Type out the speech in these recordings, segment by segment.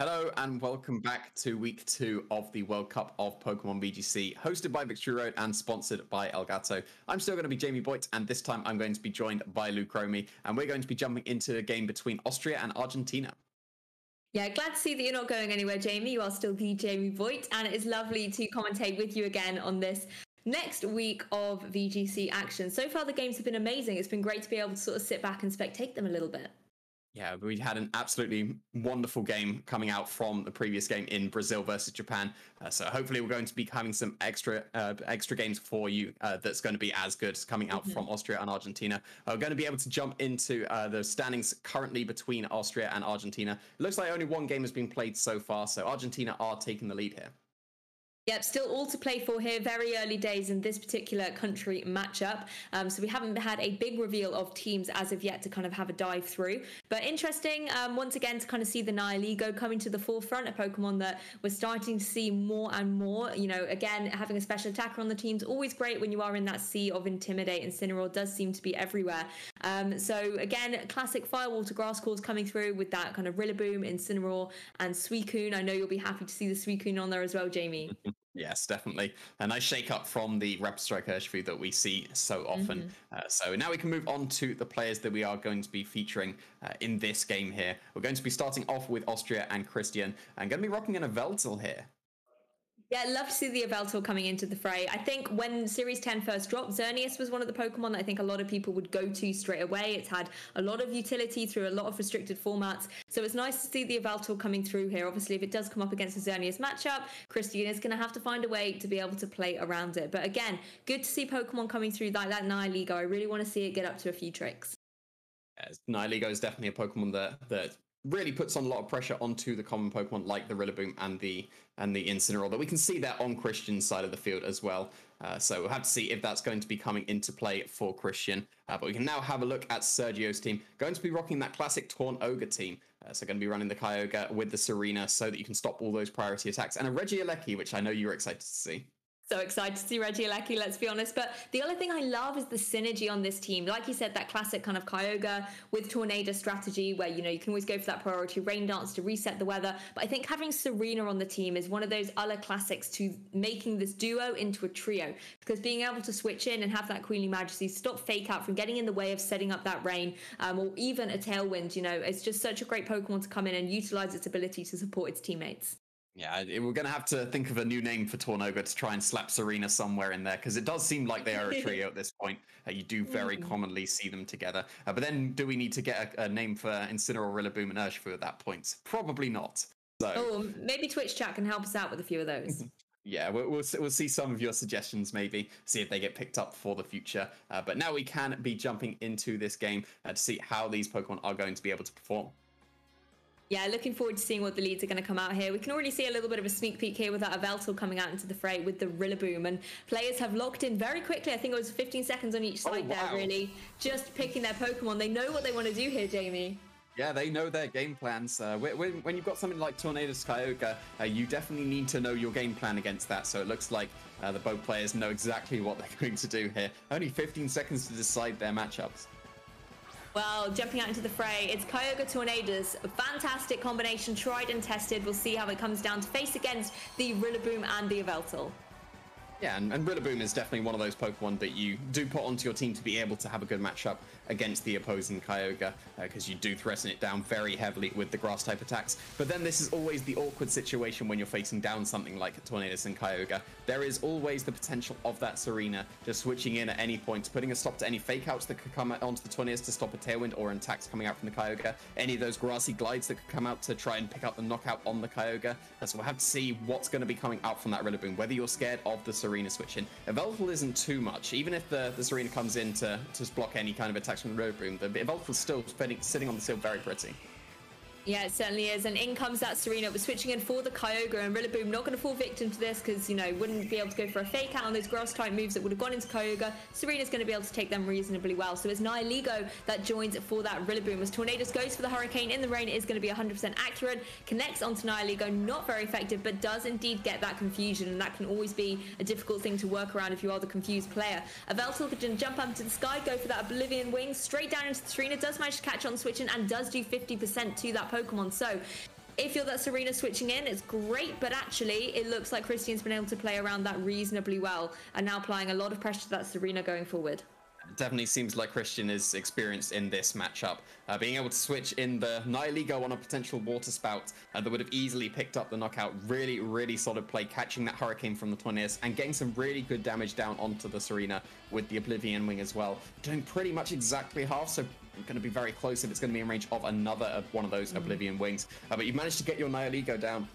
Hello and welcome back to week two of the World Cup of Pokemon VGC, hosted by Victory Road and sponsored by Elgato. I'm still going to be Jamie Boyt, and this time I'm going to be joined by Luke Romy, and we're going to be jumping into a game between Austria and Argentina. Yeah, glad to see that you're not going anywhere, Jamie. You are still the Jamie Voigt, and it is lovely to commentate with you again on this next week of VGC action. So far, the games have been amazing. It's been great to be able to sort of sit back and spectate them a little bit. Yeah, we had an absolutely wonderful game coming out from the previous game in Brazil versus Japan. Uh, so hopefully we're going to be having some extra uh, extra games for you uh, that's going to be as good coming out mm-hmm. from Austria and Argentina. Uh, we're going to be able to jump into uh, the standings currently between Austria and Argentina. It looks like only one game has been played so far, so Argentina are taking the lead here. Yep, still all to play for here. Very early days in this particular country matchup. Um, so we haven't had a big reveal of teams as of yet to kind of have a dive through. But interesting, um, once again, to kind of see the Nihilego coming to the forefront, a Pokemon that we're starting to see more and more. You know, again, having a special attacker on the team is always great when you are in that sea of Intimidate, Incineroar does seem to be everywhere. Um, so again, classic Firewall to Grass calls coming through with that kind of Rillaboom, Incineroar, and Suicune. I know you'll be happy to see the Suicune on there as well, Jamie. Yes, definitely. A nice shake up from the Rapid Strike Urshifu that we see so often. Mm-hmm. Uh, so now we can move on to the players that we are going to be featuring uh, in this game here. We're going to be starting off with Austria and Christian and going to be rocking in a Yveltal here. Yeah, I'd love to see the Yveltal coming into the fray. I think when Series 10 first dropped, Xerneas was one of the Pokemon that I think a lot of people would go to straight away. It's had a lot of utility through a lot of restricted formats. So it's nice to see the Yveltal coming through here. Obviously, if it does come up against a Xerneas matchup, Christian is going to have to find a way to be able to play around it. But again, good to see Pokemon coming through like that Nihilego. I really want to see it get up to a few tricks. Yes, Nihilego is definitely a Pokemon that that really puts on a lot of pressure onto the common Pokemon like the Rillaboom and the and the Incineroar. That we can see that on Christian's side of the field as well. Uh, so we'll have to see if that's going to be coming into play for Christian. Uh, but we can now have a look at Sergio's team. Going to be rocking that classic Torn Ogre team. Uh, so going to be running the Kyogre with the Tsareena so that you can stop all those priority attacks. And a Regieleki, which I know you're excited to see so excited to see Regieleki, let's be honest. But the other thing I love is the synergy on this team. Like you said, that classic kind of Kyogre with Tornado strategy where, you know, you can always go for that priority rain dance to reset the weather. But I think having Tsareena on the team is one of those other classics to making this duo into a trio. Because being able to switch in and have that Queenly Majesty stop Fake Out from getting in the way of setting up that rain um, or even a Tailwind, you know, it's just such a great Pokemon to come in and utilize its ability to support its teammates. Yeah, we're going to have to think of a new name for Torn Ogre to try and slap Tsareena somewhere in there because it does seem like they are a trio at this point. Uh, you do very mm. commonly see them together. Uh, but then, do we need to get a, a name for Incineroar, Rillaboom, and Urshifu at that point? Probably not. So. Oh, maybe Twitch chat can help us out with a few of those. yeah, we'll, we'll, we'll see some of your suggestions maybe, see if they get picked up for the future. Uh, but now we can be jumping into this game uh, to see how these Pokemon are going to be able to perform yeah, looking forward to seeing what the leads are going to come out here. We can already see a little bit of a sneak peek here with that Yveltal coming out into the fray with the Rillaboom. And players have locked in very quickly. I think it was 15 seconds on each side oh, wow. there, really. Just picking their Pokemon. They know what they want to do here, Jamie. Yeah, they know their game plans. Uh, when, when, you've got something like Tornadus Kyogre, uh, you definitely need to know your game plan against that. So it looks like uh, the both players know exactly what they're going to do here. Only 15 seconds to decide their matchups. Well, jumping out into the fray, it's Kyogre Tornadus. A fantastic combination, tried and tested. We'll see how it comes down to face against the Rillaboom and the Yveltal. Yeah, and, and Rillaboom is definitely one of those Pokemon that you do put onto your team to be able to have a good matchup against the opposing Kyogre, because uh, you do threaten it down very heavily with the grass type attacks. But then this is always the awkward situation when you're facing down something like Tornadus and Kyogre. There is always the potential of that Tsareena just switching in at any point, putting a stop to any fake outs that could come onto the Tornadus to stop a Tailwind or an attack coming out from the Kyogre, any of those grassy glides that could come out to try and pick up the knockout on the Kyogre. So we'll have to see what's going to be coming out from that Rillaboom, whether you're scared of the Tsareena switching. Yveltal isn't too much, even if the, the Tsareena comes in to, to block any kind of attacks from the Rillaboom, the was still sitting on the sill very pretty. Yeah, it certainly is. And in comes that Tsareena. We're switching in for the Kyogre and Rillaboom. Not going to fall victim to this because, you know, wouldn't be able to go for a fake out on those grass type moves that would have gone into Kyogre. Tsareena's going to be able to take them reasonably well. So it's Nihilego that joins for that Rillaboom. As Tornadus goes for the Hurricane in the rain, it is going to be 100% accurate. Connects onto Nihilego. Not very effective, but does indeed get that confusion. And that can always be a difficult thing to work around if you are the confused player. Yveltal can jump up into the sky, go for that Oblivion Wing, straight down into the Tsareena. Does manage to catch on switching and does do 50% to that Pokemon. So if you're that Tsareena switching in, it's great, but actually it looks like Christian's been able to play around that reasonably well and now applying a lot of pressure to that Tsareena going forward definitely seems like Christian is experienced in this matchup. Uh, being able to switch in the Nihilego on a potential water spout uh, that would have easily picked up the knockout. Really, really solid play, catching that Hurricane from the Tornadus and getting some really good damage down onto the Tsareena with the Oblivion Wing as well. Doing pretty much exactly half, so going to be very close if it's going to be in range of another of one of those mm. Oblivion Wings. Uh, but you've managed to get your Nihilego down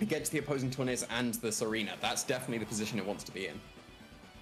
against the opposing Tornadus and the Tsareena. That's definitely the position it wants to be in.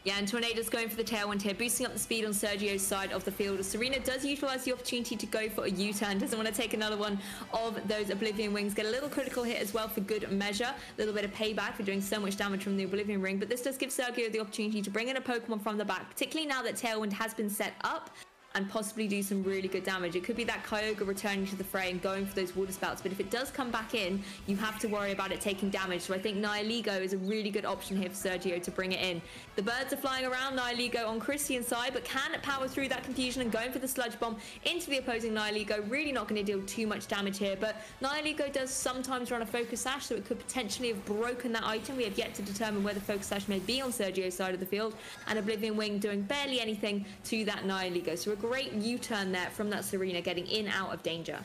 Yeah, and Tornadus going for the tailwind here, boosting up the speed on Sergio's side of the field. Tsareena does utilize the opportunity to go for a U-turn, doesn't want to take another one of those Oblivion Wings. Get a little critical hit as well for good measure, a little bit of payback for doing so much damage from the Oblivion Wing, but this does give Sergio the opportunity to bring in a Pokemon from the back, particularly now that Tailwind has been set up and possibly do some really good damage. It could be that Kyogre returning to the fray and going for those water spouts, but if it does come back in, you have to worry about it taking damage. So I think Nihilego is a really good option here for Sergio to bring it in. The birds are flying around Nihilego on Christian's side, but can power through that confusion and going for the Sludge Bomb into the opposing Nihilego? Really not going to deal too much damage here, but Nihilego does sometimes run a Focus Sash, so it could potentially have broken that item. We have yet to determine where the Focus Sash may be on Sergio's side of the field, and Oblivion Wing doing barely anything to that Nihilego. So great U-turn there from that Tsareena, getting in out of danger.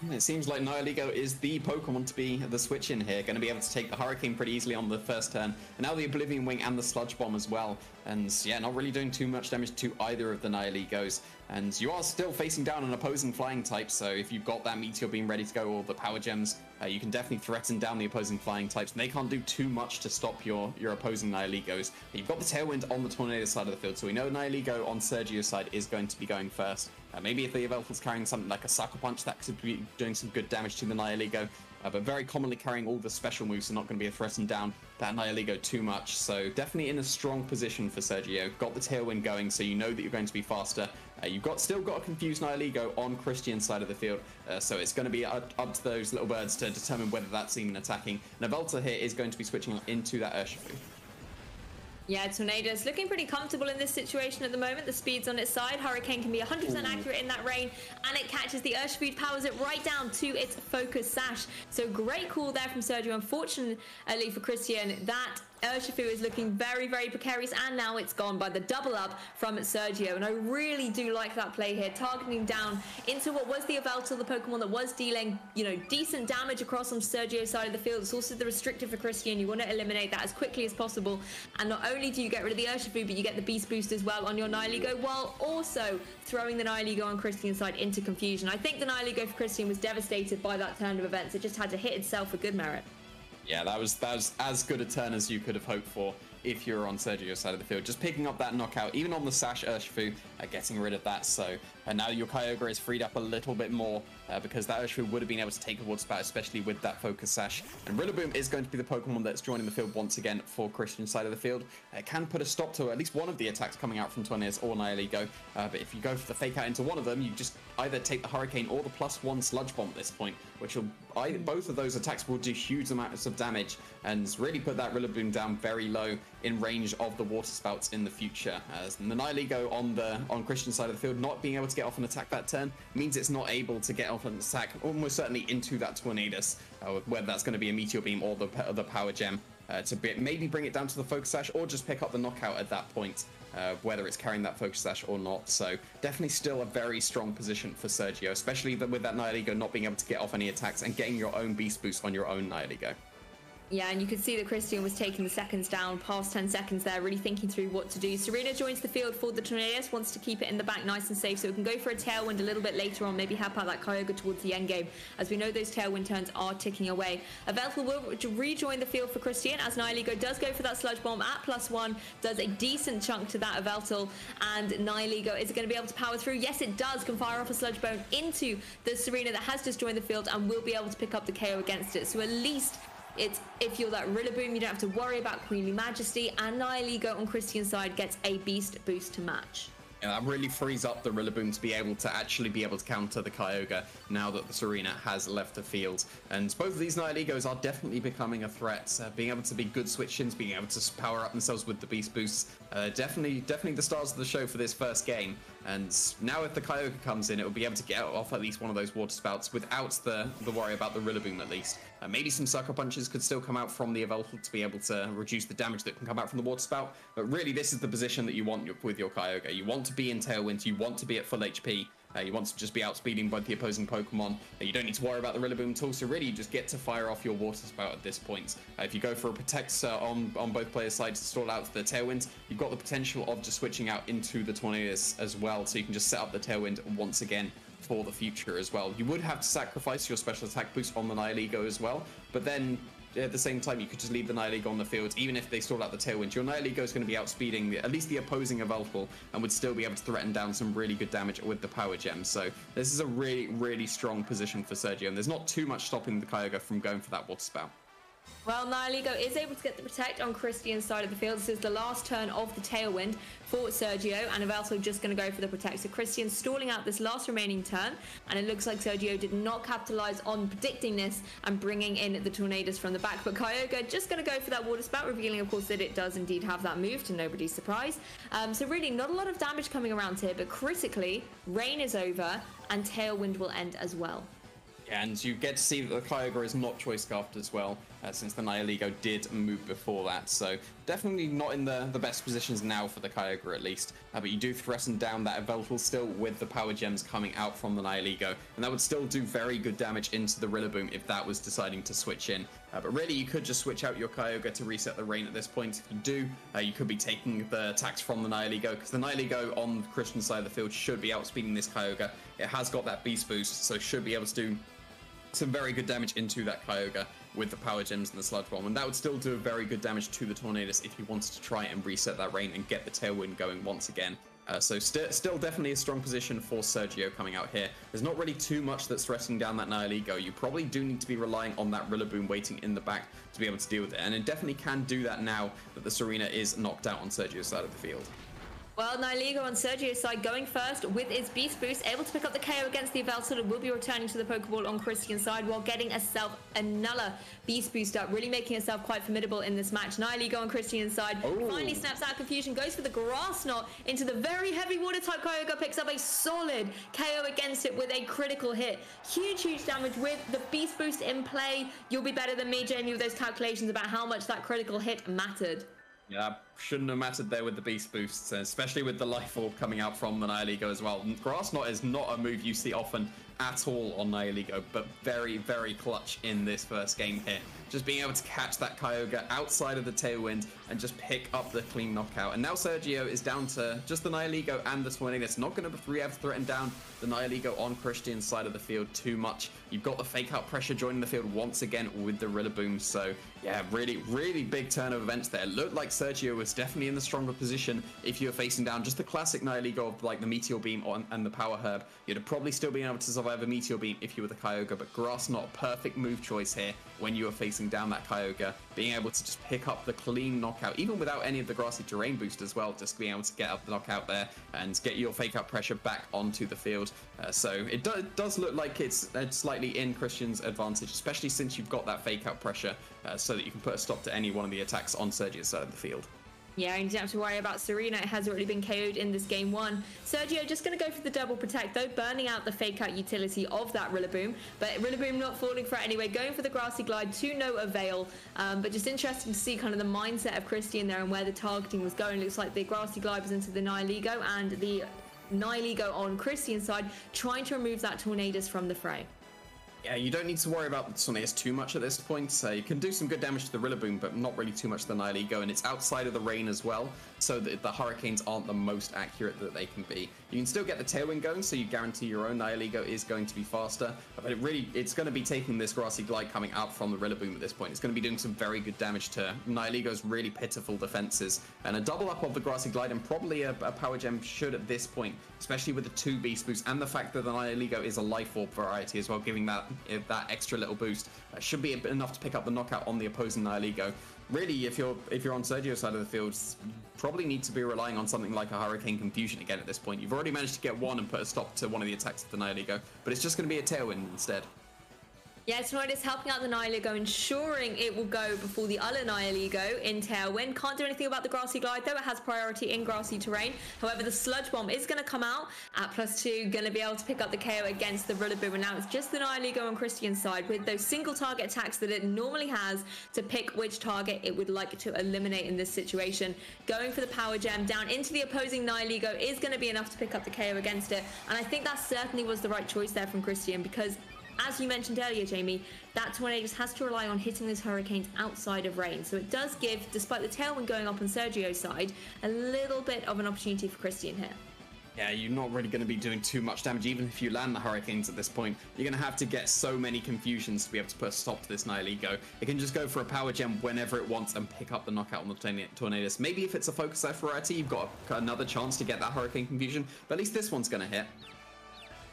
Hmm, it seems like Nihilego is the Pokemon to be the switch in here. Going to be able to take the Hurricane pretty easily on the first turn. And now the Oblivion Wing and the Sludge Bomb as well. And yeah, not really doing too much damage to either of the Nihilegos. And you are still facing down an opposing flying type, so if you've got that Meteor Beam ready to go or the Power Gems, uh, you can definitely threaten down the opposing flying types. And they can't do too much to stop your, your opposing Nihilegos. But you've got the Tailwind on the Tornadus side of the field, so we know Nihilego on Sergio's side is going to be going first. Uh, maybe if the Yveltal's carrying something like a Sucker Punch, that could be doing some good damage to the Nihilego. Uh, but very commonly carrying all the special moves, so not going to be a threatened down that Nihilego too much. So definitely in a strong position for Sergio. Got the Tailwind going, so you know that you're going to be faster. Uh, you've got still got a confused Nihilego on Christian's side of the field, uh, so it's going to be up, up, to those little birds to determine whether that's even attacking. Navelta here is going to be switching into that Urshifu. Yeah, Tornadus looking pretty comfortable in this situation at the moment. The speed's on its side. Hurricane can be 100% accurate in that rain, and it catches the Urshifu, powers it right down to its focus sash. So great call there from Sergio. Unfortunately for Christian, that Urshifu is looking very, very precarious, and now it's gone by the double up from Sergio. And I really do like that play here, targeting down into what was the Yveltal, the Pokemon that was dealing, you know, decent damage across on Sergio's side of the field. It's also the restrictor for Christian. You want to eliminate that as quickly as possible. And not only do you get rid of the Urshifu, but you get the Beast Boost as well on your Nihilego, while also throwing the Nihilego on Christian's side into confusion. I think the Nihilego for Christian was devastated by that turn of events. It just had to hit itself for good merit. Yeah, that was that was as good a turn as you could have hoped for if you're on Sergio's side of the field. Just picking up that knockout, even on the Sash Urshifu, uh, getting rid of that. So and now your Kyogre is freed up a little bit more uh, because that Urshifu would have been able to take a Water Spout, especially with that Focus Sash. And Rillaboom is going to be the Pokemon that's joining the field once again for Christian's side of the field. It can put a stop to at least one of the attacks coming out from Tornadus or Nihilego. Uh, but if you go for the Fake Out into one of them, you just either take the Hurricane or the plus one Sludge Bomb at this point, which will either, both of those attacks will do huge amounts of damage and really put that Rillaboom down very low in range of the Water Spouts in the future. As the Nihilego on the on Christian's side of the field not being able to get off an attack that turn means it's not able to get off an attack almost certainly into that Tornadus, uh, whether that's going to be a Meteor Beam or the, the Power Gem. Uh, to be, maybe bring it down to the Focus Sash or just pick up the knockout at that point, uh, whether it's carrying that Focus Sash or not. So definitely still a very strong position for Sergio, especially with that Nihilego not being able to get off any attacks and getting your own Beast Boost on your own Nihilego. Yeah, and you could see that Christian was taking the seconds down, past 10 seconds there, really thinking through what to do. Tsareena joins the field for the Tornadus, wants to keep it in the back nice and safe, so it can go for a tailwind a little bit later on, maybe help out that Kyogre towards the end game, as we know those tailwind turns are ticking away. Yveltal will rejoin the field for Christian, as Nihilego does go for that Sludge Bomb at plus one, does a decent chunk to that Yveltal, and Nihilego is it going to be able to power through. Yes, it does, can fire off a Sludge Bomb into the Tsareena that has just joined the field, and will be able to pick up the KO against it. So at least it's if you're that Rillaboom, you don't have to worry about Queenly Majesty, and Nihilego on Christian's side gets a Beast boost to match. And that really frees up the Rillaboom to be able to actually be able to counter the Kyogre now that the Tsareena has left the field. And both of these Nihilegos are definitely becoming a threat. Uh, being able to be good switch-ins, being able to power up themselves with the Beast Boosts, uh, definitely, definitely the stars of the show for this first game. And now if the Kyogre comes in, it will be able to get off at least one of those water spouts without the, the worry about the Rillaboom at least. Uh, maybe some Sucker Punches could still come out from the Yveltal to be able to reduce the damage that can come out from the water spout. But really, this is the position that you want with your Kyogre. You want to be in Tailwind, you want to be at full HP, uh, you want to just be outspeeding both the opposing Pokemon. Uh, you don't need to worry about the Rillaboom at all, so really you just get to fire off your Water Spout at this point. Uh, if you go for a Protect uh, on, on both players' sides to stall out the Tailwind, you've got the potential of just switching out into the Tornadus as well, so you can just set up the Tailwind once again for the future as well. You would have to sacrifice your special attack boost on the Nihilego as well, but then at the same time, you could just leave the Nihilego on the field, even if they stall out the Tailwind. Your Nihilego is going to be outspeeding the, at least the opposing Yveltal and would still be able to threaten down some really good damage with the Power Gem. So this is a really, really strong position for Sergio, and there's not too much stopping the Kyogre from going for that Water Spout. Well, Nihilego is able to get the protect on Christian's side of the field. This is the last turn of the Tailwind for Sergio, and Yveltal just going to go for the protect. So Christian's stalling out this last remaining turn, and it looks like Sergio did not capitalize on predicting this and bringing in the Tornadus from the back. But Kyogre just going to go for that Water Spout, revealing, of course, that it does indeed have that move to nobody's surprise. Um, so really, not a lot of damage coming around here, but critically, Rain is over, and Tailwind will end as well. And you get to see that the Kyogre is not choice scarfed as well, uh, since the Nihilego did move before that. So definitely not in the, the best positions now for the Kyogre at least. Uh, but you do threaten down that Yveltal still with the power gems coming out from the Nihilego. And that would still do very good damage into the Rillaboom if that was deciding to switch in. Uh, but really you could just switch out your Kyogre to reset the rain at this point. If you do, uh, you could be taking the attacks from the Nihilego because the Nihilego on the Christian side of the field should be outspeeding this Kyogre. It has got that beast boost, so should be able to do some very good damage into that Kyogre with the Power Gems and the Sludge Bomb, and that would still do very good damage to the Tornadus if he wanted to try and reset that rain and get the Tailwind going once again. Uh, so st still definitely a strong position for Sergio coming out here. There's not really too much that's threatening down that Nihilego. You probably do need to be relying on that Rillaboom waiting in the back to be able to deal with it, and it definitely can do that now that the Tsareena is knocked out on Sergio's side of the field. Well, Nihilego on Sergio's side going first with his Beast Boost, able to pick up the KO against the and will be returning to the Pokeball on Christian's side while getting herself another Beast Boost up, really making herself quite formidable in this match. Nihilego on Christian's side oh. finally snaps out Confusion, goes for the Grass Knot into the very heavy Water type Kyogre, picks up a solid KO against it with a critical hit. Huge, huge damage with the Beast Boost in play. You'll be better than me, Jamie, with those calculations about how much that critical hit mattered. Yeah, shouldn't have mattered there with the beast boosts, especially with the life orb coming out from the Nihilego as well. Grass Knot is not a move you see often at all on Nihilego, but very, very clutch in this first game here. Just being able to catch that Kyogre outside of the Tailwind and just pick up the clean knockout. And now Sergio is down to just the Nihilego and the Tornadus. Not going to be able to threaten down the Nihilego on Christian's side of the field too much. You've got the fake out pressure joining the field once again with the Rillaboom. So yeah, really, really big turn of events there. It looked like Sergio was definitely in the stronger position if you were facing down just the classic Nihilego of like the Meteor Beam on, and the Power Herb. You'd have probably still been able to survive a Meteor Beam if you were the Kyogre, but Grass Knot perfect move choice here when you were facing down that Kyogre. Being able to just pick up the clean knockout, even without any of the Grassy Terrain boost as well, just being able to get up the knockout there and get your fake out pressure back onto the field. Uh, so it, do does look like it's slightly in Christian's advantage, especially since you've got that fake out pressure uh, so that you can put a stop to any one of the attacks on Sergio's side of the field. Yeah, and you don't have to worry about Tsareena. It has already been KO'd in this game one. Sergio just going to go for the double protect, though, burning out the fake out utility of that Rillaboom. But Rillaboom not falling for it anyway, going for the grassy glide to no avail. Um, but just interesting to see kind of the mindset of Christian there and where the targeting was going. Looks like the grassy glide was into the Nihilego and the Nihilego on Christian's side, trying to remove that Tornadus from the fray. Yeah, you don't need to worry about the too much at this point. You can do some good damage to the Rillaboom, but not really too much to the Nihilego, and it's outside of the rain as well, so that the Hurricanes aren't the most accurate that they can be. You can still get the Tailwind going, so you guarantee your own Nihilego is going to be faster, but it really, it's going to be taking this Grassy Glide coming out from the Rillaboom at this point. It's going to be doing some very good damage to Nihilego's really pitiful defenses, and a double up of the Grassy Glide and probably a, a Power Gem should at this point, especially with the two Beast Boosts and the fact that the Nihilego is a Life Orb variety as well, giving that that extra little boost uh, should be enough to pick up the knockout on the opposing Nihilego. Really, if you're if you're on Sergio's side of the field, probably need to be relying on something like a Hurricane Confusion again at this point. You've already managed to get one and put a stop to one of the attacks of the Nihilego, but it's just going to be a Tailwind instead. Yeah, is helping out the Nihilego, ensuring it will go before the other Nihilego in Tailwind. Can't do anything about the Grassy Glide, though it has priority in grassy terrain. However, the Sludge Bomb is going to come out at plus two, going to be able to pick up the KO against the Rillaboom. And now it's just the Nihilego on Christian's side with those single target attacks that it normally has to pick which target it would like to eliminate in this situation. Going for the Power Gem down into the opposing Nihilego is going to be enough to pick up the KO against it. And I think that certainly was the right choice there from Christian because as you mentioned earlier, Jamie, that Tornadus has to rely on hitting those hurricanes outside of rain. So it does give, despite the tailwind going up on Sergio's side, a little bit of an opportunity for Christian here. Yeah, you're not really going to be doing too much damage, even if you land the Hurricanes at this point. You're going to have to get so many confusions to be able to put a stop to this Nihilego. It can just go for a Power Gem whenever it wants and pick up the knockout on the Tornadus. Maybe if it's a Focus Sash variety, you've got another chance to get that Hurricane Confusion, but at least this one's going to hit.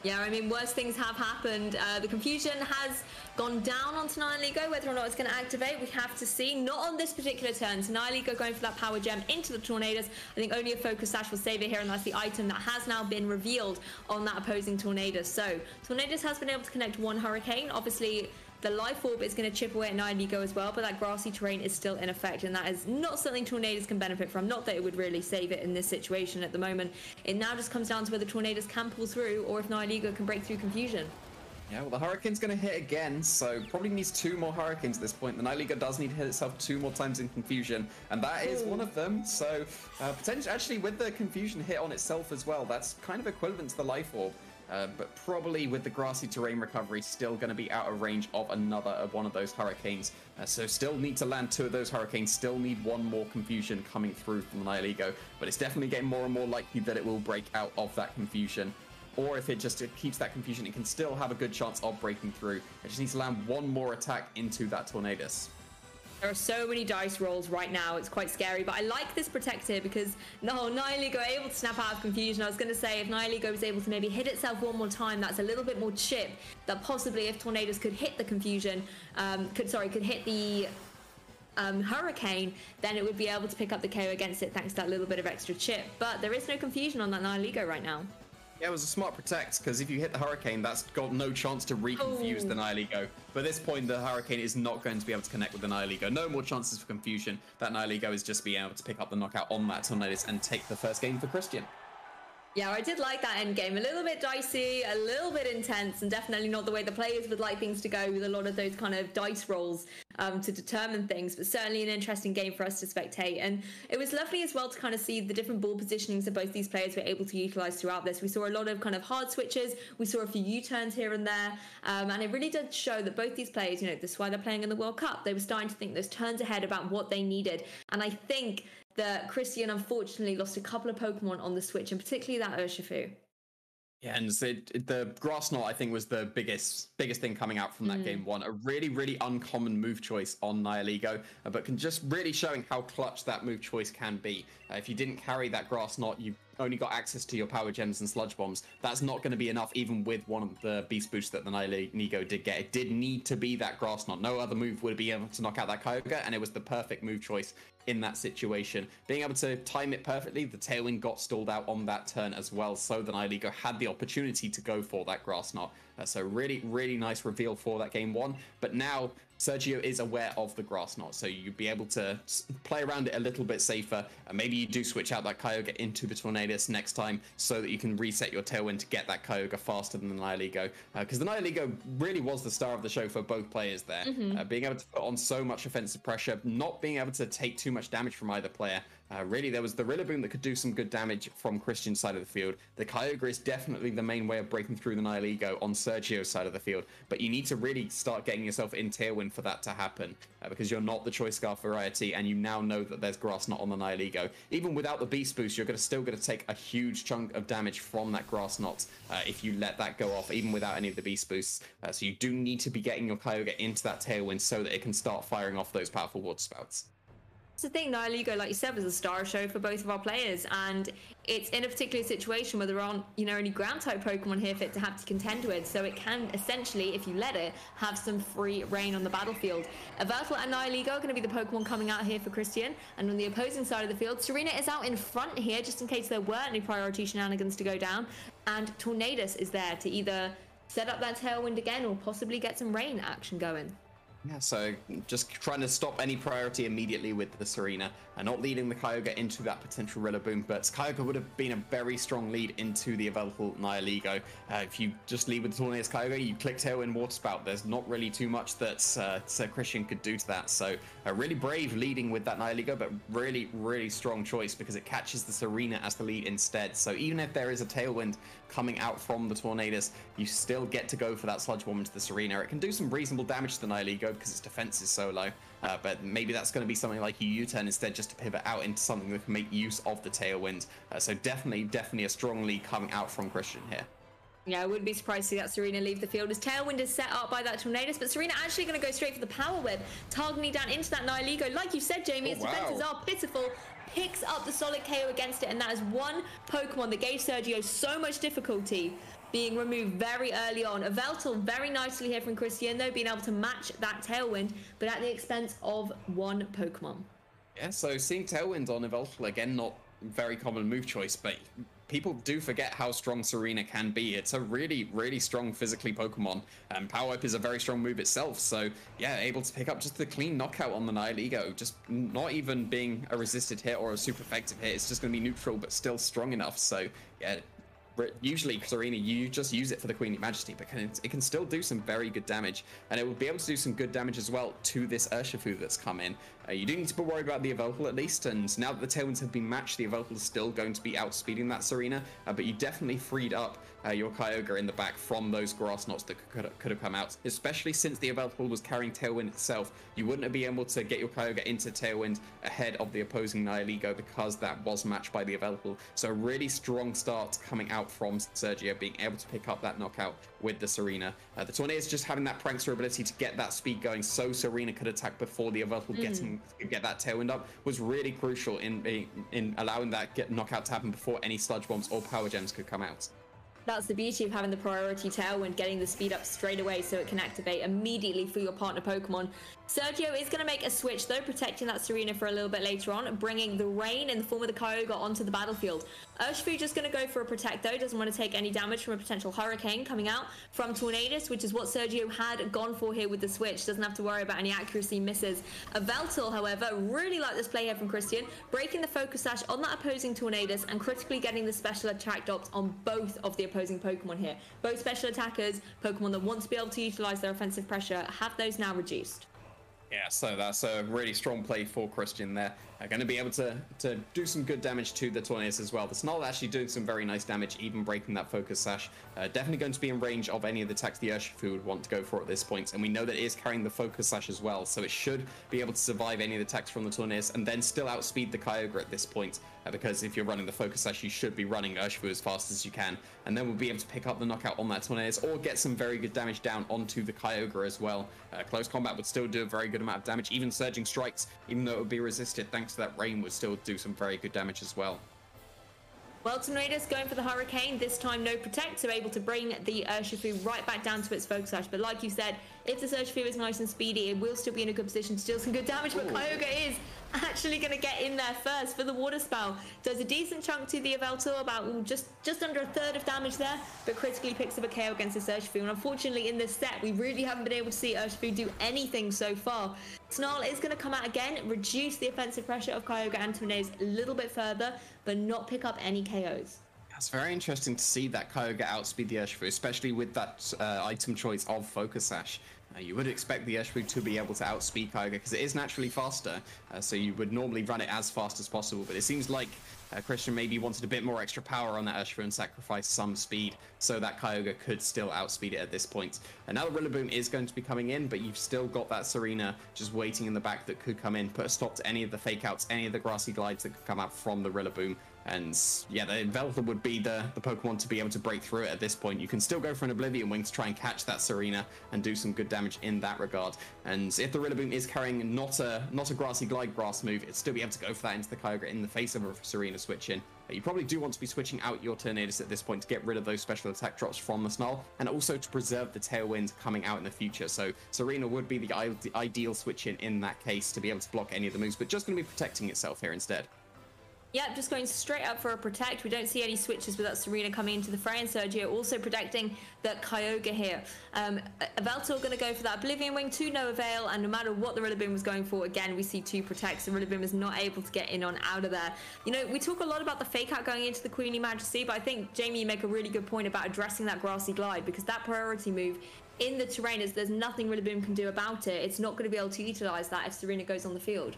Yeah, I mean, worse things have happened. Uh, the confusion has gone down onto Nihilego. Whether or not it's going to activate, we have to see. Not on this particular turn. So going for that power gem into the Tornadus. I think only a Focus Sash will save it here, and that's the item that has now been revealed on that opposing Tornadus. So Tornadus has been able to connect one Hurricane. Obviously, the Life Orb is going to chip away at Nihilego as well, but that grassy terrain is still in effect, and that is not something Tornadus can benefit from. Not that it would really save it in this situation at the moment. It now just comes down to whether Tornadus can pull through or if Nihilego can break through confusion. Yeah, well, the Hurricane's going to hit again, so probably needs two more Hurricanes at this point. The Nihilego does need to hit itself two more times in Confusion, and that is Ooh. one of them. So, uh, potentially, actually, with the Confusion hit on itself as well, that's kind of equivalent to the Life Orb. Uh, but probably with the grassy terrain recovery, still going to be out of range of another of one of those hurricanes. Uh, so still need to land two of those hurricanes. Still need one more confusion coming through from the Nihilego. But it's definitely getting more and more likely that it will break out of that confusion. Or if it just keeps that confusion, it can still have a good chance of breaking through. It just needs to land one more attack into that Tornadus. There are so many dice rolls right now. It's quite scary, but I like this protector because no, Nihilego are able to snap out of confusion. I was going to say if Nihilego was able to maybe hit itself one more time, that's a little bit more chip that possibly if Tornadus could hit the confusion, um, could sorry, could hit the um, Hurricane, then it would be able to pick up the KO against it thanks to that little bit of extra chip. But there is no confusion on that Nihilego right now. Yeah, it was a smart protect because if you hit the Hurricane, that's got no chance to reconfuse oh. the Nihilego. But at this point, the Hurricane is not going to be able to connect with the Nihilego. No more chances for confusion. That Nihilego is just being able to pick up the knockout on that Tornadus and take the first game for Christian. Yeah, I did like that end game. A little bit dicey, a little bit intense, and definitely not the way the players would like things to go with a lot of those kind of dice rolls um, to determine things. But certainly an interesting game for us to spectate. And it was lovely as well to kind of see the different ball positionings that both these players were able to utilize throughout this. We saw a lot of kind of hard switches. We saw a few U-turns here and there. Um, and it really did show that both these players, you know, this is why they're playing in the World Cup. They were starting to think those turns ahead about what they needed. And I think that Christian unfortunately lost a couple of Pokemon on the Switch, and particularly that Urshifu. Yeah, and it, the grass knot I think was the biggest biggest thing coming out from that mm. game one. A really really uncommon move choice on Nihilego, uh, but can just really showing how clutch that move choice can be. Uh, if you didn't carry that grass knot, you only got access to your power gems and sludge bombs. That's not going to be enough, even with one of the beast boosts that the Nihilego did get. It did need to be that grass knot. No other move would be able to knock out that Kyogre, and it was the perfect move choice in that situation. Being able to time it perfectly, the Tailwind got stalled out on that turn as well, so the Nihilego had the opportunity to go for that Grass Knot. Uh, so really, really nice reveal for that game one. But now Sergio is aware of the grass knot, so you'd be able to play around it a little bit safer. And maybe you do switch out that Kyogre into the Tornadus next time so that you can reset your Tailwind to get that Kyogre faster than the Nihilego. Because uh, the Nihilego really was the star of the show for both players there. Mm-hmm. Uh, being able to put on so much offensive pressure, not being able to take too much damage from either player, uh, really, there was the Rillaboom that could do some good damage from Christian's side of the field. The Kyogre is definitely the main way of breaking through the Nihilego on Sergio's side of the field, but you need to really start getting yourself in Tailwind for that to happen, uh, because you're not the Choice Scarf variety, and you now know that there's Grass Knot on the Nihilego. Even without the Beast Boost, you're gonna, still going to take a huge chunk of damage from that Grass Knot uh, if you let that go off, even without any of the Beast Boosts. Uh, so you do need to be getting your Kyogre into that Tailwind so that it can start firing off those powerful Water Spouts. That's the thing, Nihilego, like you said, was a star show for both of our players, and it's in a particular situation where there aren't, you know, any ground type Pokemon here for it to have to contend with. So it can essentially, if you let it, have some free reign on the battlefield. Yveltal and Nihilego are going to be the Pokemon coming out here for Christian, and on the opposing side of the field, Tsareena is out in front here just in case there were any priority shenanigans to go down, and Tornadus is there to either set up that tailwind again or possibly get some rain action going. Yeah, so just trying to stop any priority immediately with the Tsareena and not leading the Kyogre into that potential Rillaboom. But Kyogre would have been a very strong lead into the available Nihilego. Uh, if you just lead with the Tornadus Kyogre, you click Tailwind Water Spout. There's not really too much that uh, Sir Christian could do to that. So uh, really brave leading with that Nihilego, but really, really strong choice because it catches the Tsareena as the lead instead. So even if there is a Tailwind coming out from the Tornadus, you still get to go for that Sludge Bomb into the Tsareena. It can do some reasonable damage to the Nihilego because its defense is so low. Uh, but maybe that's going to be something like a U-turn instead, just to pivot out into something that can make use of the tailwind. Uh, so definitely, definitely a strong lead coming out from Christian here. Yeah, I wouldn't be surprised to see that Tsareena leave the field as Tailwind is set up by that Tornadus, but Tsareena actually going to go straight for the Power Whip, targeting down into that Nihilego. Like you said, Jamie, oh, its wow. defenses are pitiful, picks up the solid KO against it, and that is one Pokemon that gave Sergio so much difficulty being removed very early on. Yveltal very nicely here from Christian, though, being able to match that Tailwind, but at the expense of one Pokemon. Yeah, so seeing Tailwind on Yveltal, again, not very common move choice, but people do forget how strong Tsareena can be. It's a really, really strong physically Pokemon. And Power Whip is a very strong move itself. So yeah, able to pick up just the clean knockout on the Nihilego. Just not even being a resisted hit or a super effective hit. It's just going to be neutral, but still strong enough. So yeah, usually Tsareena, you just use it for the Queenly Majesty, but it can still do some very good damage, and it will be able to do some good damage as well to this Urshifu that's come in. Uh, you do need to be worried about the Yveltal at least, and now that the Tailwinds have been matched, the Yveltal is still going to be outspeeding that Tsareena, uh, but you definitely freed up uh, your Kyogre in the back from those grass knots that could, could have come out, especially since the Yveltal was carrying Tailwind itself. You wouldn't have been able to get your Kyogre into Tailwind ahead of the opposing Nihilego because that was matched by the Yveltal. So a really strong start coming out from Sergio, being able to pick up that knockout with the Tsareena. Uh, the Tornado is just having that prankster ability to get that speed going so Tsareena could attack before the Yveltal mm. getting get that Tailwind up was really crucial in, in allowing that get knockout to happen before any Sludge Bombs or Power Gems could come out. That's the beauty of having the priority tailwind, getting the speed up straight away so it can activate immediately for your partner Pokemon. Sergio is going to make a switch though, protecting that Tsareena for a little bit later on, bringing the rain in the form of the Kyogre onto the battlefield. Urshifu just going to go for a protect though, doesn't want to take any damage from a potential Hurricane coming out from Tornadus, which is what Sergio had gone for here with the switch. Doesn't have to worry about any accuracy misses. Yveltal, however, really like this play here from Christian, breaking the Focus Sash on that opposing Tornadus and critically getting the special attack drops on both of the opposing Pokemon here. Both special attackers, Pokemon that want to be able to utilize their offensive pressure, have those now reduced. Yeah, so that's a really strong play for Christian there are going to be able to, to do some good damage to the Tornadus as well. The Snarl actually doing some very nice damage, even breaking that Focus Sash. Uh, definitely going to be in range of any of the attacks the Urshifu would want to go for at this point. And we know that it is carrying the Focus Sash as well, so it should be able to survive any of the attacks from the Tornadus and then still outspeed the Kyogre at this point. Uh, because if you're running the Focus Sash, you should be running Urshifu as fast as you can. And then we'll be able to pick up the knockout on that Tornadus or get some very good damage down onto the Kyogre as well. Uh, close combat would still do a very good amount of damage. Even Surging Strikes, even though it would be resisted thanks to that rain, would still do some very good damage as well. Well, Tornadus going for the Hurricane, this time no Protect, so able to bring the Urshifu right back down to its Focus Sash. But like you said, if the Urshifu is nice and speedy, it will still be in a good position to deal some good damage, but Kyogre is actually going to get in there first for the water spell. Does a decent chunk to the Yveltal, about just just under a third of damage there, but critically picks up a KO against this Urshifu. And unfortunately, in this set, we really haven't been able to see Urshifu do anything so far. Snarl is going to come out again, reduce the offensive pressure of Kyogre and Tornadus a little bit further, but not pick up any KOs. It's very interesting to see that Kyogre outspeed the Urshifu, especially with that uh, item choice of Focus Sash. Uh, you would expect the Urshifu to be able to outspeed Kyogre because it is naturally faster, uh, so you would normally run it as fast as possible. But it seems like uh, Christian maybe wanted a bit more extra power on that Urshifu and sacrificed some speed so that Kyogre could still outspeed it at this point. And now the Rillaboom is going to be coming in, but you've still got that Tsareena just waiting in the back that could come in, put a stop to any of the fake outs, any of the grassy glides that could come out from the Rillaboom. And yeah, the Velvet would be the, the Pokemon to be able to break through it at this point. You can still go for an Oblivion Wing to try and catch that Tsareena and do some good damage in that regard. And if the Rillaboom is carrying not a not a Grassy Glide Grass move, it'd still be able to go for that into the Kyogre in the face of a Tsareena switch in. You probably do want to be switching out your Tornadus at this point to get rid of those special attack drops from the Snarl, and also to preserve the Tailwind coming out in the future. So Tsareena would be the ideal switch in in that case to be able to block any of the moves, but just going to be protecting itself here instead. Yep, just going straight up for a protect. We don't see any switches without Tsareena coming into the fray, and Sergio also protecting the Kyogre here. Um, Yveltal going to go for that Oblivion Wing to no avail, and no matter what the Rillaboom was going for, again, we see two protects. The Rillaboom is not able to get in on out of there. You know, we talk a lot about the fake out going into the Queenly Majesty, but I think, Jamie, you make a really good point about addressing that Grassy Glide, because that priority move in the terrain is there's nothing Rillaboom can do about it. It's not going to be able to utilize that if Tsareena goes on the field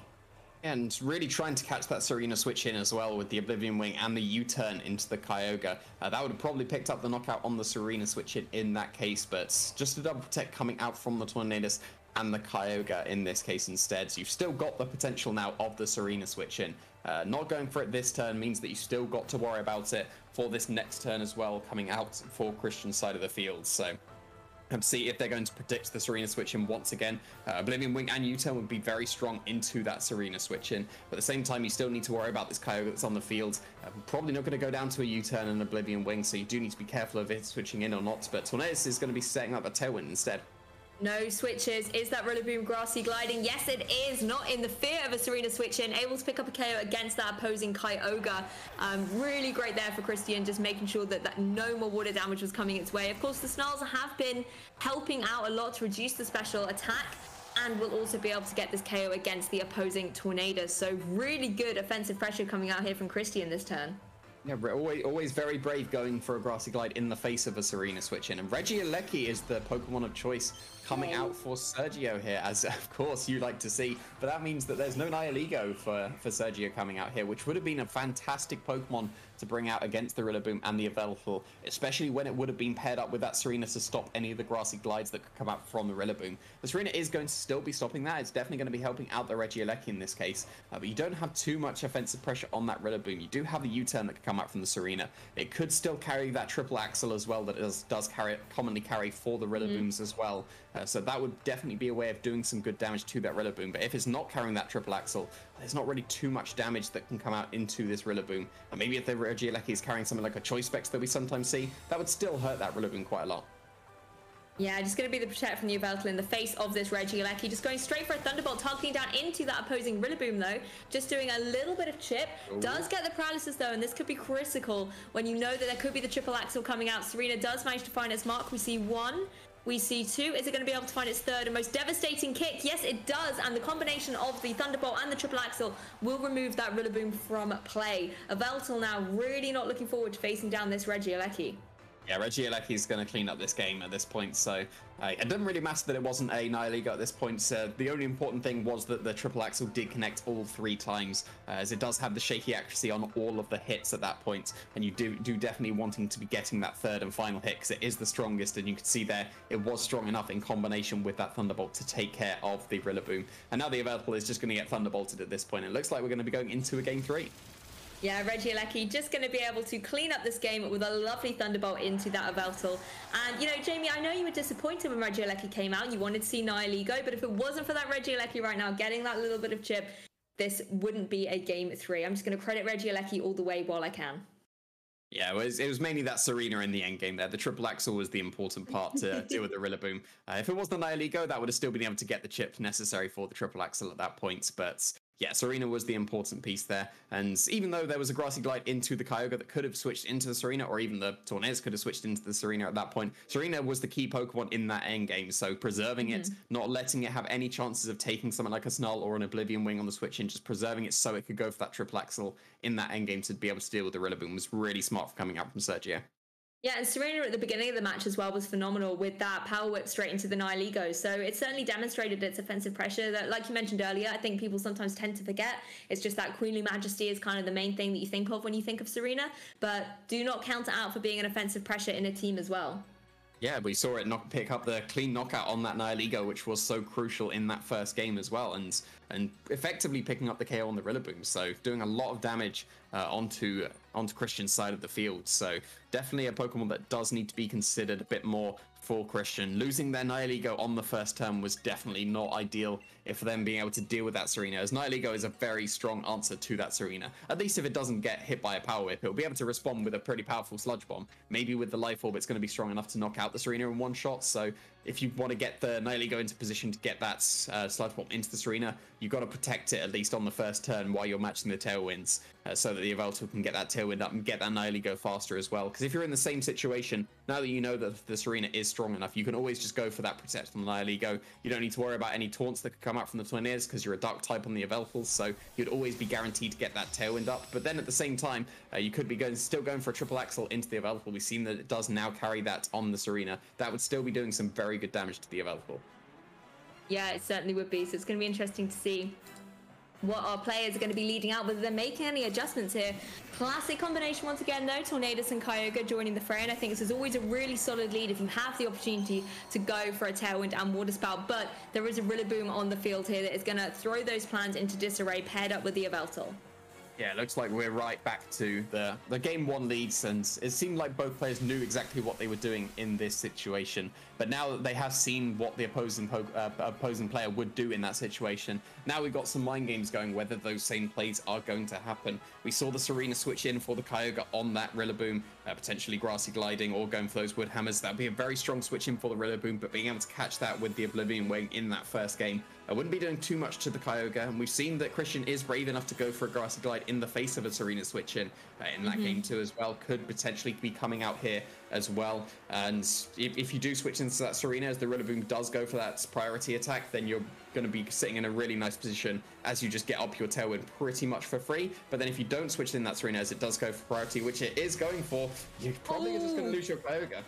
and really trying to catch that Tsareena switch in as well with the Oblivion Wing and the U-turn into the Kyogre. Uh, that would have probably picked up the knockout on the Tsareena switch in in that case, but just a double protect coming out from the Tornadus and the Kyogre in this case instead. So you've still got the potential now of the Tsareena switch in. Uh, not going for it this turn means that you still got to worry about it for this next turn as well coming out for Christian's side of the field. So and see if they're going to predict the Tsareena switch in once again. Uh, Oblivion Wing and U-turn would be very strong into that Tsareena switch in, but at the same time, you still need to worry about this Kyogre that's on the field. Uh, probably not going to go down to a U-turn and Oblivion Wing, so you do need to be careful of it switching in or not, but Tornadus is going to be setting up a Tailwind instead. No switches. Is that Rillaboom grassy gliding? Yes, it is. Not in the fear of a Tsareena switch in. Able to pick up a KO against that opposing Kyogre. Um, really great there for Christian, just making sure that, that no more water damage was coming its way. Of course, the Snarls have been helping out a lot to reduce the special attack and will also be able to get this KO against the opposing Tornadus. So really good offensive pressure coming out here from Christian this turn. Yeah, always, always very brave going for a Grassy Glide in the face of a Tsareena switch in. And Regieleki is the Pokemon of choice coming out for Sergio here, as of course you like to see. But that means that there's no Nihilego for, for Sergio coming out here, which would have been a fantastic Pokemon to bring out against the Rillaboom and the Yveltal, especially when it would have been paired up with that Tsareena to stop any of the grassy glides that could come out from the Rillaboom. The Tsareena is going to still be stopping that. It's definitely going to be helping out the Regieleki in this case, uh, but you don't have too much offensive pressure on that Rillaboom. You do have the U-turn that could come out from the Tsareena. It could still carry that triple axel as well that does, does carry commonly carry for the Rillabooms mm. as well. Uh, so that would definitely be a way of doing some good damage to that Rillaboom. But if it's not carrying that triple axel, there's not really too much damage that can come out into this Rillaboom. And maybe if the Regieleki is carrying something like a Choice Specs that we sometimes see, that would still hurt that Rillaboom quite a lot. Yeah, just going to be the protect from the Yveltal in the face of this Regieleki. Just going straight for a Thunderbolt, targeting down into that opposing Rillaboom though. Just doing a little bit of chip. Ooh. Does get the paralysis though, and this could be critical when you know that there could be the triple axel coming out. Tsareena does manage to find its mark. We see one, we see two. Is it going to be able to find its third and most devastating kick? Yes, it does. And the combination of the Thunderbolt and the Triple Axel will remove that Rillaboom from play. Yveltal now really not looking forward to facing down this Reggie Regieleki. Yeah, Regieleki is going to clean up this game at this point, so uh, it doesn't really matter that it wasn't a Nihilego at this point. So the only important thing was that the triple axel did connect all three times, uh, as it does have the shaky accuracy on all of the hits at that point, and you do do definitely wanting to be getting that third and final hit because it is the strongest, and you can see there it was strong enough in combination with that Thunderbolt to take care of the Rillaboom. And now the Yveltal is just going to get Thunderbolted at this point. It looks like we're going to be going into a game three. Yeah, Regieleki just going to be able to clean up this game with a lovely Thunderbolt into that Yveltal. And, you know, Jamie, I know you were disappointed when Regieleki came out. You wanted to see Nihilego, but if it wasn't for that Regieleki right now, getting that little bit of chip, this wouldn't be a game three. I'm just going to credit Regieleki all the way while I can. Yeah, it was, it was mainly that Tsareena in the end game there. The triple axel was the important part to deal with the Rillaboom. Uh, if it was the Nihilego, that would have still been able to get the chip necessary for the triple axel at that point. But yeah, Tsareena was the important piece there. And even though there was a grassy glide into the Kyogre that could have switched into the Tsareena, or even the Tornadus could have switched into the Tsareena at that point, Tsareena was the key Pokemon in that end game. So preserving mm-hmm. it, not letting it have any chances of taking something like a Snarl or an Oblivion Wing on the switch in, just preserving it so it could go for that triple axel in that end game to be able to deal with the Rillaboom was really smart for coming out from Sergio. Yeah, and Tsareena at the beginning of the match as well was phenomenal with that power whip straight into the Nihilego. So it certainly demonstrated its offensive pressure that, like you mentioned earlier, I think people sometimes tend to forget. It's just that Queenly Majesty is kind of the main thing that you think of when you think of Tsareena. But do not count it out for being an offensive pressure in a team as well. Yeah, we saw it knock, pick up the clean knockout on that Nihilego, which was so crucial in that first game as well, and and effectively picking up the KO on the Rillaboom. So doing a lot of damage uh, onto onto Christian's side of the field. So definitely a Pokemon that does need to be considered a bit more for Christian. Losing their Nihilego on the first turn was definitely not ideal if for them being able to deal with that Tsareena, as Nihilego is a very strong answer to that Tsareena. At least if it doesn't get hit by a Power Whip, it'll be able to respond with a pretty powerful Sludge Bomb. Maybe with the Life Orb, it's going to be strong enough to knock out the Tsareena in one shot, so if you want to get the Nihilego into position to get that uh, sludge bomb into the Tsareena, you've got to protect it at least on the first turn while you're matching the tailwinds, uh, so that the Yveltal can get that tailwind up and get that Nihilego faster as well. Because if you're in the same situation, now that you know that the Tsareena is strong enough, you can always just go for that protect on the Nihilego. You don't need to worry about any taunts that could come out from the Tornadus because you're a Dark type on the Yveltal, so you'd always be guaranteed to get that tailwind up. But then at the same time, uh, you could be going still going for a triple axel into the Yveltal. We've seen that it does now carry that on the Tsareena. That would still be doing some very good damage to the Yveltal. Yeah, it certainly would be. So it's going to be interesting to see what our players are going to be leading out, whether they're making any adjustments here. Classic combination once again, though. Tornadus and Kyogre joining the fray, and I think this is always a really solid lead if you have the opportunity to go for a Tailwind and Water Spout. But there is a Rillaboom on the field here that is going to throw those plans into disarray, paired up with the Yveltal. Yeah, it looks like we're right back to the the game one leads, and it seemed like both players knew exactly what they were doing in this situation. But now that they have seen what the opposing uh, opposing player would do in that situation, now we've got some mind games going whether those same plays are going to happen. We saw the Tsareena switch in for the Kyogre on that Rillaboom, uh, potentially grassy gliding or going for those wood hammers. That'd be a very strong switch in for the Rillaboom, but being able to catch that with the Oblivion Wing in that first game I wouldn't be doing too much to the Kyogre, and we've seen that Christian is brave enough to go for a Grassy Glide in the face of a Tsareena switch in uh, in that mm-hmm. game too as well. Could potentially be coming out here as well. And if, if you do switch into that Tsareena as the Rillaboom does go for that priority attack, then you're going to be sitting in a really nice position as you just get up your tailwind pretty much for free. But then if you don't switch in that Tsareena as it does go for priority, which it is going for, you're probably just going to lose your Kyogre.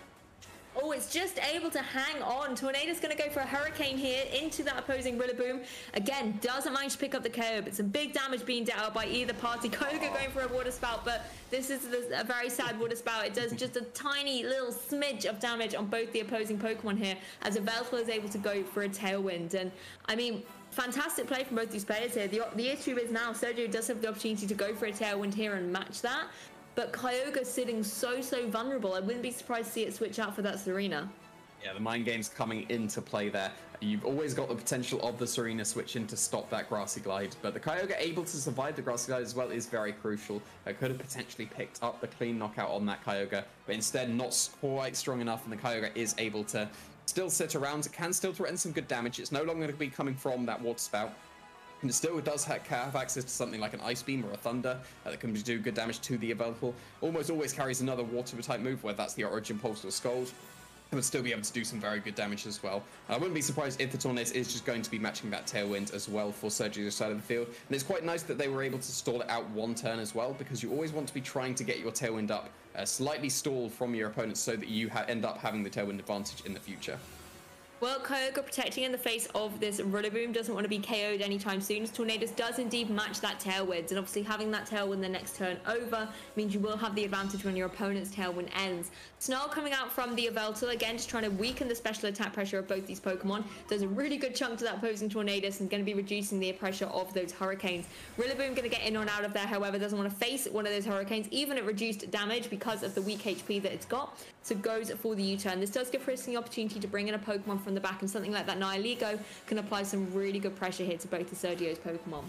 Oh, it's just able to hang on. Tornadus going to go for a hurricane here into that opposing Rillaboom. Again, doesn't manage to pick up the KO, but some big damage being dealt out by either party. Kyogre going for a water spout, but this is a very sad water spout. It does just a tiny little smidge of damage on both the opposing Pokemon here, as Yveltal is able to go for a tailwind. And I mean, fantastic play from both these players here. The, the issue is now Sergio does have the opportunity to go for a tailwind here and match that. But Kyogre sitting so, so vulnerable. I wouldn't be surprised to see it switch out for that Tsareena. Yeah, the mind game's coming into play there. You've always got the potential of the Tsareena switching to stop that Grassy Glide, but the Kyogre able to survive the Grassy Glide as well is very crucial. I could have potentially picked up the clean knockout on that Kyogre, but instead not quite strong enough, and the Kyogre is able to still sit around. It can still threaten some good damage. It's no longer going to be coming from that Water Spout. And it still does have access to something like an Ice Beam or a Thunder uh, that can do good damage to the Yveltal. Almost always carries another Water type move, whether that's the Origin Pulse or Scald. And would still be able to do some very good damage as well. I wouldn't be surprised if the Tornadus is just going to be matching that Tailwind as well for Sergio's side of the field. And it's quite nice that they were able to stall it out one turn as well, because you always want to be trying to get your Tailwind up uh, slightly stalled from your opponent so that you end up having the Tailwind advantage in the future. Well, Kyogre protecting in the face of this Rillaboom doesn't want to be KO'd anytime soon. Tornadus does indeed match that Tailwind, and obviously having that Tailwind the next turn over means you will have the advantage when your opponent's Tailwind ends. Snarl coming out from the Yveltal, again, just trying to weaken the special attack pressure of both these Pokemon. Does a really good chunk to that opposing Tornadus and going to be reducing the pressure of those Hurricanes. Rillaboom going to get in or out of there, however, doesn't want to face one of those Hurricanes, even at reduced damage because of the weak HP that it's got. So goes for the U-turn. This does give Chris the opportunity to bring in a Pokemon from the back and something like that Nihilego can apply some really good pressure here to both the Sergio's Pokemon.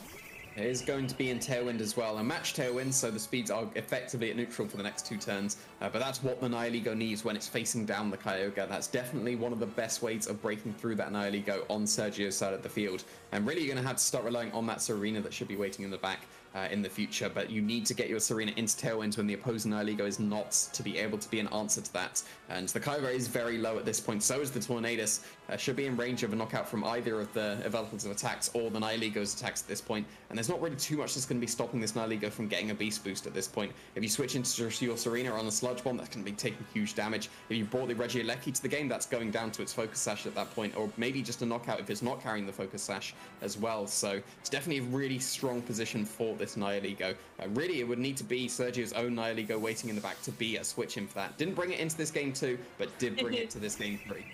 It is going to be in Tailwind as well. A match Tailwind, so the speeds are effectively at neutral for the next two turns. Uh, but that's what the Nihilego needs when it's facing down the Kyogre. That's definitely one of the best ways of breaking through that Nihilego on Sergio's side of the field. And really, you're going to have to start relying on that Tsareena that should be waiting in the back uh, in the future, but you need to get your Tsareena into Tailwind when the opposing Nihilego is not to be able to be an answer to that. And the Kyogre is very low at this point, so is the Tornadus. Uh, should be in range of a knockout from either of the Yveltal's attacks or the Nihilego's attacks at this point. point, and there's not really too much that's going to be stopping this Nihilego from getting a Beast Boost at this point. If you switch into your Tsareena on the Sludge Bomb, that's going to be taking huge damage. If you brought the Regieleki to the game, that's going down to its Focus Sash at that point, or maybe just a knockout if it's not carrying the Focus Sash as well. So it's definitely a really strong position for this Nihilego. Uh, really, it would need to be Sergio's own Nihilego waiting in the back to be a switch in for that. Didn't bring it into this game two, but did bring it to this game three.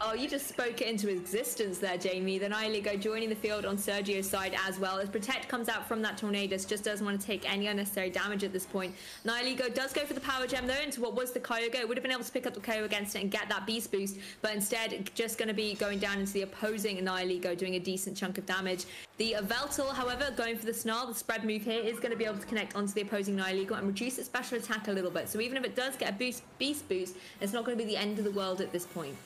Oh, you just spoke it into existence there, Jamie. The Nihilego joining the field on Sergio's side as well. As Protect comes out from that Tornadus, just doesn't want to take any unnecessary damage at this point. Nihilego does go for the Power Gem, though, into what was the Kyogre. Would have been able to pick up the KO against it and get that Beast Boost, but instead just going to be going down into the opposing Nihilego, doing a decent chunk of damage. The Yveltal, however, going for the Snarl, the spread move here, is going to be able to connect onto the opposing Nihilego and reduce its special attack a little bit. So even if it does get a boost, Beast Boost, it's not going to be the end of the world at this point.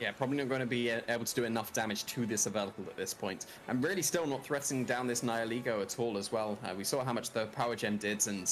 Yeah, probably not going to be uh, able to do enough damage to this Yveltal at this point. I'm really still not threatening down this Nihilego at all as well. Uh, we saw how much the Power Gem did, and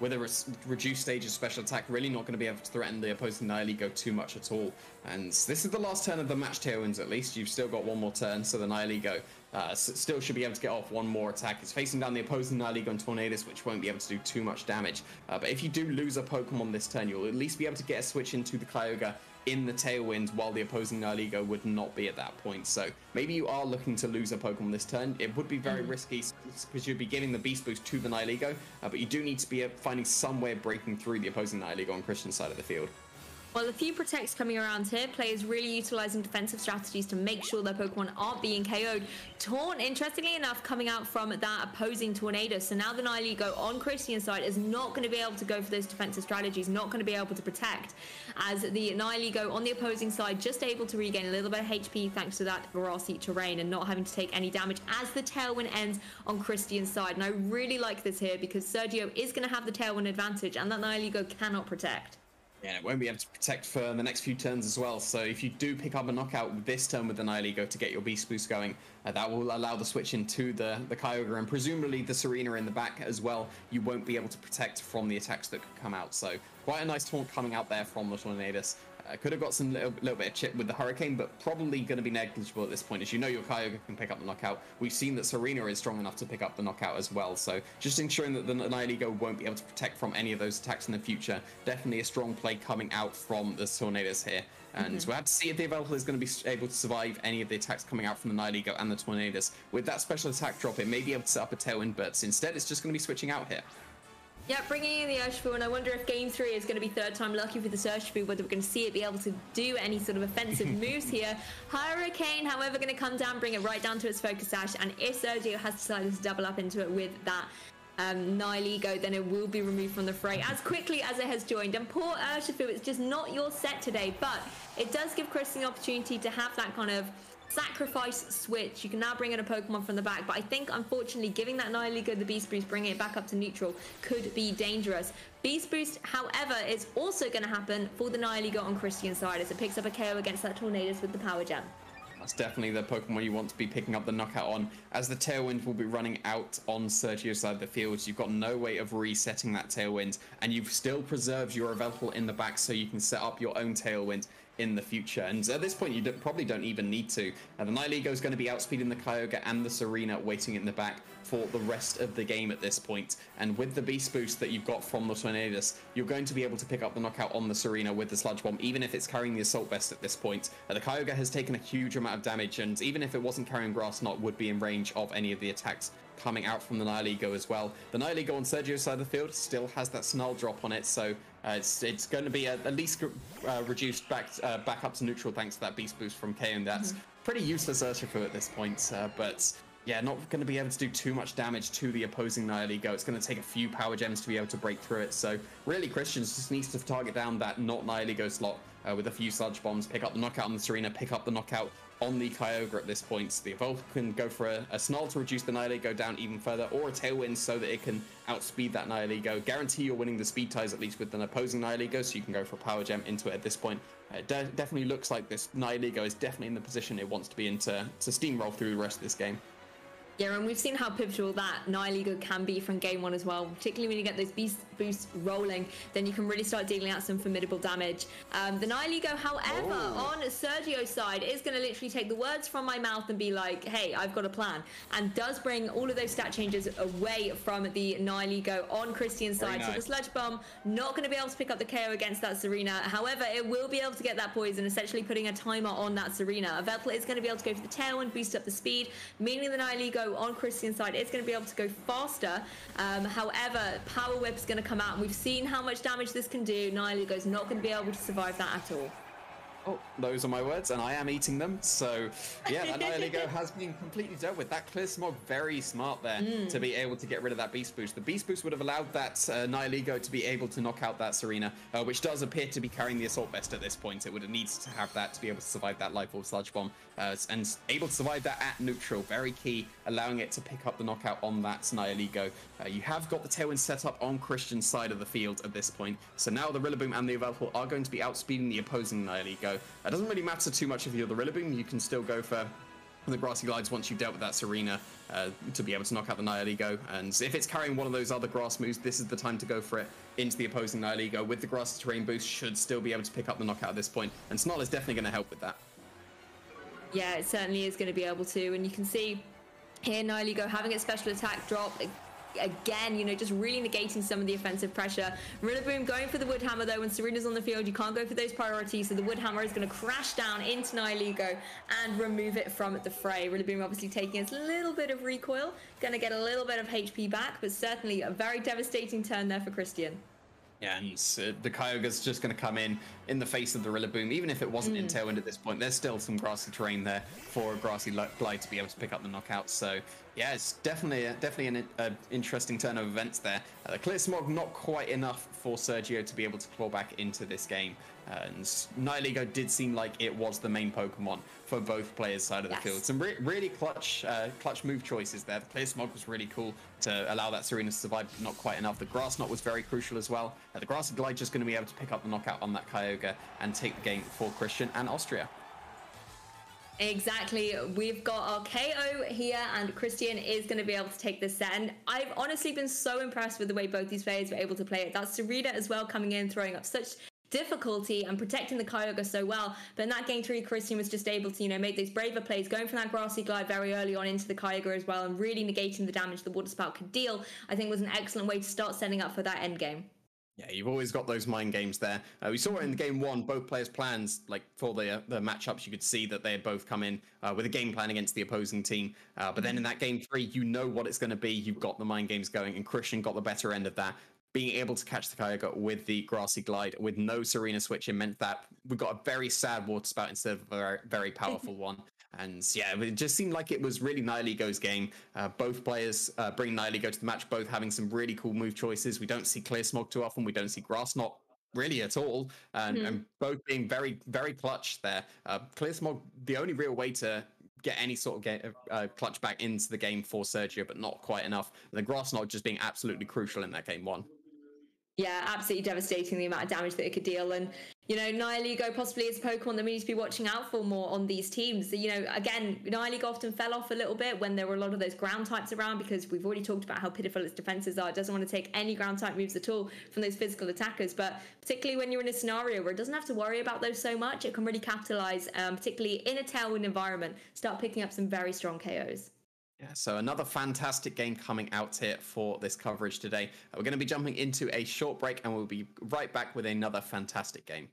with a re reduced stage of special attack, really not going to be able to threaten the opposing Nihilego too much at all. And this is the last turn of the match, Tailwinds, at least. You've still got one more turn, so the Nihilego uh, still should be able to get off one more attack. It's facing down the opposing Nihilego and Tornadus, which won't be able to do too much damage. Uh, but if you do lose a Pokemon this turn, you'll at least be able to get a switch into the Kyogre in the tailwind while the opposing Nihilego would not be at that point. So maybe you are looking to lose a Pokemon this turn. It would be very mm. risky because you'd be giving the Beast Boost to the Nihilego, uh, but you do need to be finding some way of breaking through the opposing Nihilego on Christian's side of the field. Well, a few protects coming around here. Players really utilizing defensive strategies to make sure their Pokemon aren't being KO'd. Taunt, interestingly enough, coming out from that opposing Tornadus. So now the Nihilego on Christian's side is not going to be able to go for those defensive strategies, not going to be able to protect. As the Nihilego on the opposing side just able to regain a little bit of HP thanks to that grassy terrain and not having to take any damage as the Tailwind ends on Christian's side. And I really like this here because Sergio is going to have the Tailwind advantage and that Nihilego cannot protect. Yeah, it won't be able to protect for the next few turns as well. So if you do pick up a knockout this turn with the Nihilego to get your Beast Boost going, uh, that will allow the switch into the, the Kyogre and presumably the Tsareena in the back as well. You won't be able to protect from the attacks that could come out. So quite a nice taunt coming out there from the Tornadus. I could have got some little, little, bit of chip with the Hurricane, but probably going to be negligible at this point. As you know, your Kyogre can pick up the knockout. We've seen that Tsareena is strong enough to pick up the knockout as well. So just ensuring that the Nihilego won't be able to protect from any of those attacks in the future. Definitely a strong play coming out from the Tornadus here. And mm-hmm. we'll have to see if the Yveltal is going to be able to survive any of the attacks coming out from the Nihilego and the Tornadus. With that special attack drop, it may be able to set up a Tailwind, but instead it's just going to be switching out here. Yeah, bringing in the Urshifu, and I wonder if Game 3 is going to be third time lucky for the Urshifu, whether we're going to see it be able to do any sort of offensive moves here. Hurricane, however, going to come down, bring it right down to its Focus Sash, and if Sergio has decided to double up into it with that um, then it will be removed from the fray as quickly as it has joined. And poor Urshifu, it's just not your set today, but it does give Chris the opportunity to have that kind of Sacrifice switch. You can now bring in a Pokemon from the back, but I think unfortunately giving that Nihilego the Beast Boost, bringing it back up to neutral, could be dangerous. Beast Boost, however, is also going to happen for the Nihilego on Christian's side as it picks up a KO against that Tornadus with the Power Gem. That's definitely the Pokemon you want to be picking up the knockout on. As the Tailwind will be running out on Sergio's side of the field, So you've got no way of resetting that Tailwind, and you've still preserved your Yveltal in the back so you can set up your own Tailwind in the future. And at this point, you don't, probably don't even need to. The Nihilego is going to be outspeeding the Kyogre and the Tsareena waiting in the back for the rest of the game at this point. And with the Beast Boost that you've got from the Tornadus, you're going to be able to pick up the knockout on the Tsareena with the Sludge Bomb, even if it's carrying the Assault Vest at this point. Uh, the Kyogre has taken a huge amount of damage, and even if it wasn't carrying Grass Knot, would be in range of any of the attacks coming out from the Nihilego as well. The Nihilego on Sergio's side of the field still has that Snarl drop on it, so uh, it's it's going to be at least uh, reduced back uh, back up to neutral thanks to that beast boost from K, and that's mm-hmm. pretty useless Urshifu at this point. Uh, but yeah, not going to be able to do too much damage to the opposing Nihilego. It's going to take a few power gems to be able to break through it. So really, Christians just needs to target down that not Nihilego slot uh, with a few sludge bombs, pick up the knockout on the Tsareena, pick up the knockout on the Kyogre at this point. So The Yveltal can go for a, a Snarl to reduce the Nihilego down even further, or a Tailwind so that it can outspeed that Nihilego. Guarantee you're winning the speed ties at least with an opposing Nihilego, so you can go for a Power Gem into it at this point. Uh, it de definitely looks like this Nihilego is definitely in the position it wants to be in to, to steamroll through the rest of this game. Yeah, and we've seen how pivotal that Nihilego can be from game one as well, particularly when you get those beast boosts rolling, then you can really start dealing out some formidable damage. Um, the Nihilego, however, oh. on Sergio's side, is going to literally take the words from my mouth and be like, hey, I've got a plan, and does bring all of those stat changes away from the Nihilego on Christian's side. Nice. So the Sludge Bomb, not going to be able to pick up the KO against that Tsareena. However, it will be able to get that poison, essentially putting a timer on that Tsareena. Yveltal is going to be able to go for the tail and boost up the speed, meaning the On Christian's side is going to be able to go faster. Um, however, Power Whip is going to come out, and we've seen how much damage this can do. is not going to be able to survive that at all. Oh, those are my words, and I am eating them. So, yeah, that has been completely dealt with. That Clear Smog, very smart there mm. to be able to get rid of that Beast Boost. The Beast Boost would have allowed that uh, Nihilego to be able to knock out that Tsareena, uh, which does appear to be carrying the Assault Vest at this point. It would have needed to have that to be able to survive that Life Orb Sludge Bomb, uh, and able to survive that at neutral. Very key, allowing it to pick up the knockout on that Nihilego. Uh, you have got the Tailwind set up on Christian's side of the field at this point. So now the Rillaboom and the Yveltal are going to be outspeeding the opposing Nihilego It doesn't really matter too much if you're the Rillaboom. You can still go for the grassy glides once you've dealt with that Tsareena uh, to be able to knock out the Nihilego. And if it's carrying one of those other grass moves, this is the time to go for it into the opposing Nihilego with the grass terrain boost. Should still be able to pick up the knockout at this point, and Snarl is definitely going to help with that. Yeah, it certainly is going to be able to, and you can see here Nihilego having its special attack drop again, you know, just really negating some of the offensive pressure. Rillaboom going for the Woodhammer though. When Tsareena's on the field, you can't go for those priorities. So the Woodhammer is going to crash down into Nihilego and remove it from the fray. Rillaboom obviously taking a little bit of recoil, going to get a little bit of HP back, but certainly a very devastating turn there for Christian. Yeah, and uh, the Kyogre's just going to come in in the face of the Rillaboom. Even if it wasn't mm. in Tailwind at this point, there's still some grassy terrain there for a grassy glide to be able to pick up the knockout. So yeah, it's definitely definitely an uh, interesting turn of events there. Uh, the Clear Smog not quite enough for Sergio to be able to claw back into this game. and Nihilego did seem like it was the main Pokemon for both players' side of the yes. field. Some re- really clutch uh, clutch move choices there. The Clear Smog was really cool to allow that Tsareena to survive, but not quite enough. The Grass Knot was very crucial as well. Uh, the grass Glide just going to be able to pick up the knockout on that Kyogre and take the game for Christian and Austria. Exactly. We've got our KO here, and Christian is going to be able to take this set. And I've honestly been so impressed with the way both these players were able to play it. That's Tsareena as well coming in, throwing up such difficulty and protecting the Kyogre so well. But in that game three, Christian was just able to, you know, make those braver plays, going from that grassy glide very early on into the Kyogre as well, and really negating the damage the water spout could deal. I think was an excellent way to start setting up for that end game. Yeah, you've always got those mind games there. Uh, we saw it in the game one. Both players' plans, like for the uh, the matchups, you could see that they had both come in uh, with a game plan against the opposing team. Uh, but then in that game three, you know what it's going to be. You've got the mind games going, and Christian got the better end of that. Being able to catch the Kyogre with the grassy glide with no Tsareena switching meant that we got a very sad water spout instead of a very, very powerful one. And yeah, it just seemed like it was really Nihilego's game. Uh, both players uh, bring Nihilego to the match, both having some really cool move choices. We don't see Clear Smog too often. We don't see Grass Knot really at all. And, mm-hmm. and both being very, very clutch there. Uh, Clear Smog, the only real way to get any sort of get, uh, clutch back into the game for Sergio, but not quite enough. The Grass Knot just being absolutely crucial in that game one. Yeah, absolutely devastating the amount of damage that it could deal. And, you know, Nihilego possibly is a Pokemon that we need to be watching out for more on these teams. You know, again, Nihilego often fell off a little bit when there were a lot of those ground types around because we've already talked about how pitiful its defenses are. It doesn't want to take any ground type moves at all from those physical attackers. But particularly when you're in a scenario where it doesn't have to worry about those so much, it can really capitalize, um, particularly in a tailwind environment, start picking up some very strong KOs. Yeah, so another fantastic game coming out here for this coverage today. We're going to be jumping into a short break and we'll be right back with another fantastic game.